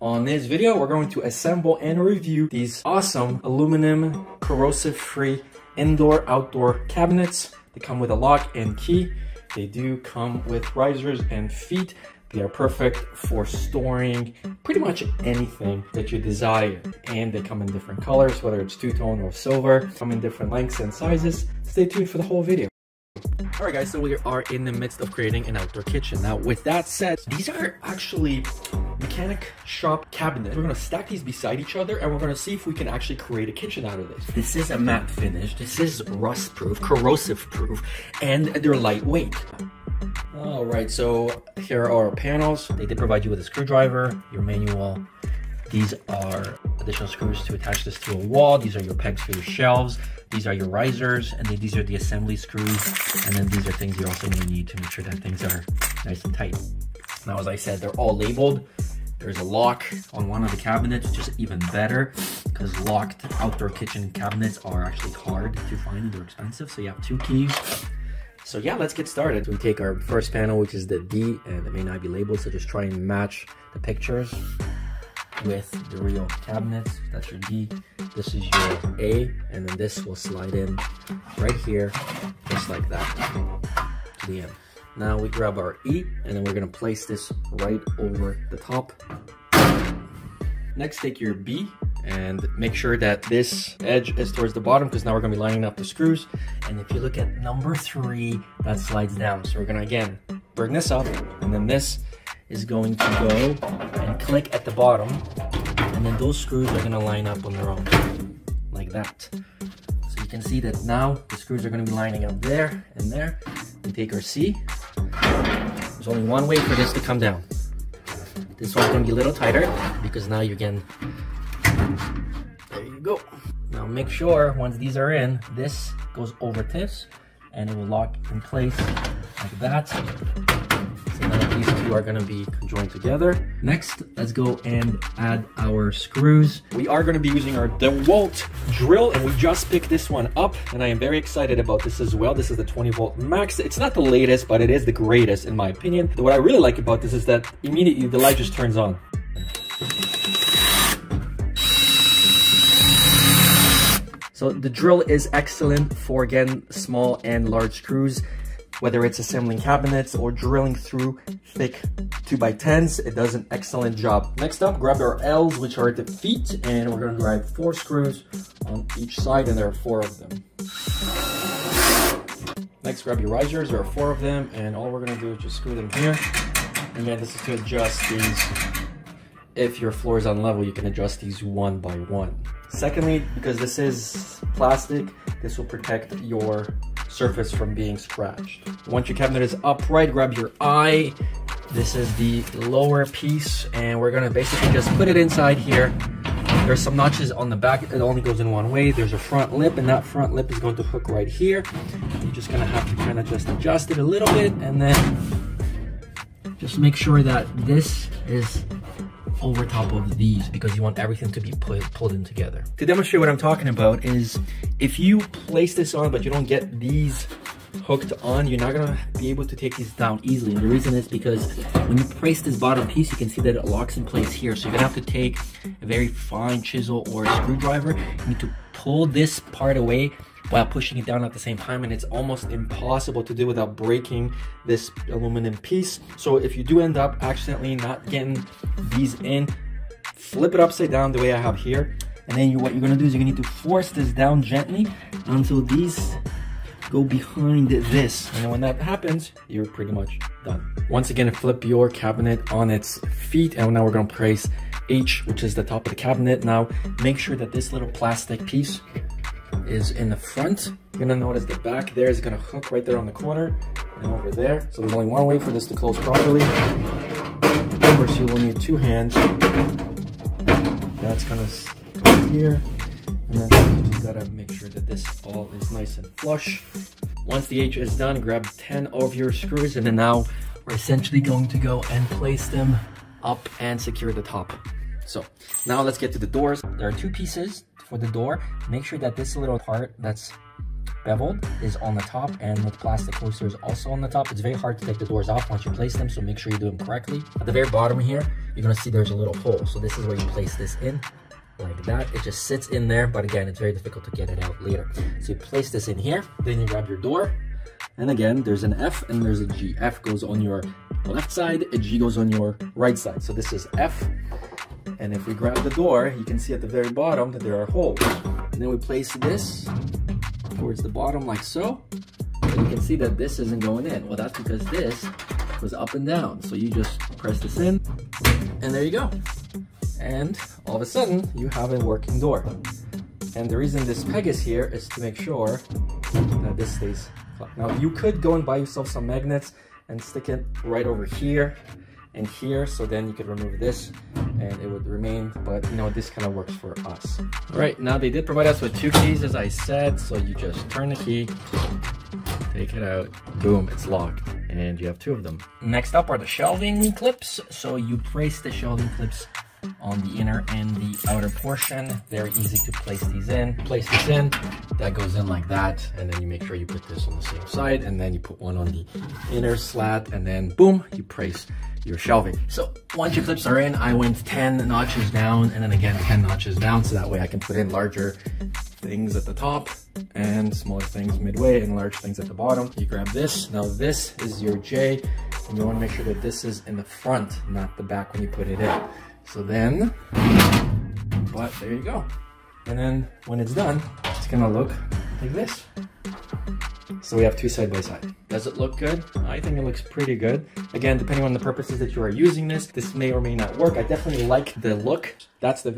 On this video, we're going to assemble and review these awesome aluminum corrosive-free indoor-outdoor cabinets. They come with a lock and key. They do come with risers and feet. They are perfect for storing pretty much anything that you desire. And they come in different colors, whether it's two-tone or silver, come in different lengths and sizes. Stay tuned for the whole video. All right, guys, so we are in the midst of creating an outdoor kitchen. Now, with that said, these are actually mechanic shop cabinets. We're gonna stack these beside each other and we're gonna see if we can actually create a kitchen out of this. This is a matte finish. This is rust proof, corrosive proof, and they're lightweight. All right, so here are our panels. They did provide you with a screwdriver, your manual. These are additional screws to attach this to a wall. These are your pegs for your shelves. These are your risers, and then these are the assembly screws. And then these are things you're also gonna need to make sure that things are nice and tight. Now, as I said, they're all labeled. There's a lock on one of the cabinets, which is even better because locked outdoor kitchen cabinets are actually hard to find and they're expensive. So you have two keys. So yeah, let's get started. We take our first panel, which is the D, and it may not be labeled, so just try and match the pictures with the real cabinets. That's your D. This is your A, and then this will slide in right here, just like that, to the end. Now we grab our E, and then we're gonna place this right over the top. Next, take your B, and make sure that this edge is towards the bottom because now we're gonna be lining up the screws. And if you look at number three, that slides down. So we're gonna, again, bring this up, and then this is going to go and click at the bottom and then those screws are gonna line up on their own like that. So you can see that now the screws are gonna be lining up there and there. We take our C. There's only one way for this to come down. This one's gonna be a little tighter because now you can, there you go. Now make sure once these are in this goes over this and it will lock in place like that so now these two are gonna be conjoined together. Next, let's go and add our screws. We are gonna be using our DeWalt drill and we just picked this one up and I am very excited about this as well. This is the 20 volt max. It's not the latest, but it is the greatest in my opinion. What I really like about this is that immediately the light just turns on. So the drill is excellent for again small and large screws whether it's assembling cabinets or drilling through thick 2x10s, it does an excellent job. Next up, grab our L's, which are the feet, and we're gonna grab four screws on each side, and there are four of them. Next, grab your risers, there are four of them, and all we're gonna do is just screw them here. And then this is to adjust these. If your floor is unlevel, you can adjust these one by one. Secondly, because this is plastic, this will protect your surface from being scratched. Once your cabinet is upright, grab your I. This is the lower piece and we're gonna basically just put it inside here. There's some notches on the back, it only goes in one way. There's a front lip and that front lip is going to hook right here. You're just gonna have to kind of just adjust it a little bit and then just make sure that this is over top of these because you want everything to be put, pulled in together. To demonstrate what I'm talking about is if you place this on but you don't get these hooked on, you're not gonna be able to take these down easily. And the reason is because when you place this bottom piece, you can see that it locks in place here. So you're gonna have to take a very fine chisel or screwdriver. You need to pull this part away while pushing it down at the same time and it's almost impossible to do without breaking this aluminum piece. So if you do end up accidentally not getting these in flip it upside down the way I have here. And then you, what you're gonna do is you're gonna need to force this down gently until these go behind this. And when that happens you're pretty much done. Once again flip your cabinet on its feet. And now we're going to place H which is the top of the cabinet. Now make sure that this little plastic piece is in the front. You're gonna notice the back there is gonna hook right there on the corner and over there. So there's only one way for this to close properly. Of course, you will need two hands. That's gonna come here. And then you just gotta make sure that this all is nice and flush. Once the H is done, grab 10 of your screws and then now we're essentially going to go and place them up and secure the top. So now let's get to the doors. There are two pieces for the door, make sure that this little part that's beveled is on the top and the plastic coaster is also on the top. It's very hard to take the doors off once you place them, so make sure you do them correctly. At the very bottom here, you're gonna see there's a little hole. So this is where you place this in like that. It just sits in there, but again, it's very difficult to get it out later. So you place this in here, then you grab your door, and again, there's an F and there's a G. F goes on your left side, a G goes on your right side. So this is F, and if we grab the door, you can see at the very bottom that there are holes. And then we place this towards the bottom like so, and you can see that this isn't going in. Well, that's because this was up and down. So you just press this in, and there you go. And all of a sudden, you have a working door. And the reason this peg is here is to make sure that this stays flat. Now, you could go and buy yourself some magnets and stick it right over here and here, so then you could remove this and it would remain, but you know, this kind of works for us. All right, now they did provide us with two keys, as I said, so you just turn the key, take it out, boom, it's locked, and you have two of them. Next up are the shelving clips. So you place the shelving clips on the inner and the outer portion. Very easy to place these in. Place this in, that goes in like that, and then you make sure you put this on the same side, and then you put one on the inner slat, and then boom, you place your shelving. So once your clips are in, I went 10 notches down, and then again 10 notches down, so that way I can put in larger things at the top and smaller things midway and large things at the bottom. You grab this. Now this is your J, and you want to make sure that this is in the front, not the back when you put it in. So then, but there you go. And then when it's done, it's gonna look like this. So we have two side by side. Does it look good? I think it looks pretty good. Again, depending on the purposes that you are using this, this may or may not work. I definitely like the look. That's the